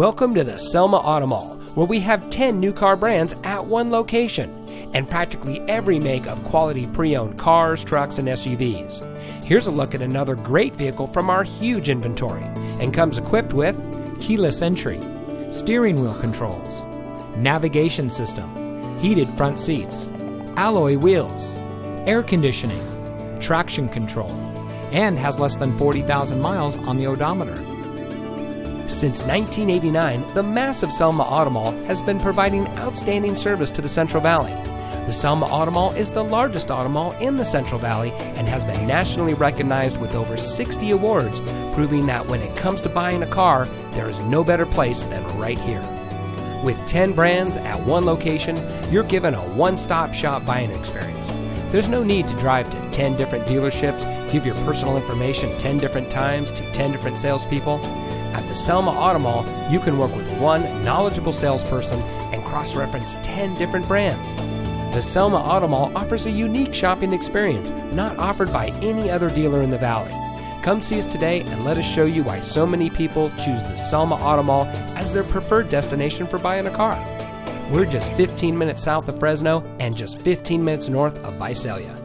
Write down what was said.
Welcome to the Selma Auto Mall, where we have 10 new car brands at one location and practically every make of quality pre owned cars, trucks, and SUVs. Here's a look at another great vehicle from our huge inventory and comes equipped with keyless entry, steering wheel controls, navigation system, heated front seats, alloy wheels, air conditioning, traction control, and has less than 40,000 miles on the odometer. Since 1989, the massive Selma Auto Mall has been providing outstanding service to the Central Valley. The Selma Auto Mall is the largest auto mall in the Central Valley and has been nationally recognized with over 60 awards, proving that when it comes to buying a car, there is no better place than right here. With 10 brands at one location, you're given a one stop shop buying experience. There's no need to drive to 10 different dealerships, give your personal information 10 different times to 10 different salespeople. At the Selma Auto Mall, you can work with one knowledgeable salesperson and cross reference 10 different brands. The Selma Auto Mall offers a unique shopping experience not offered by any other dealer in the valley. Come see us today and let us show you why so many people choose the Selma Auto Mall as their preferred destination for buying a car. We're just 15 minutes south of Fresno and just 15 minutes north of Visalia.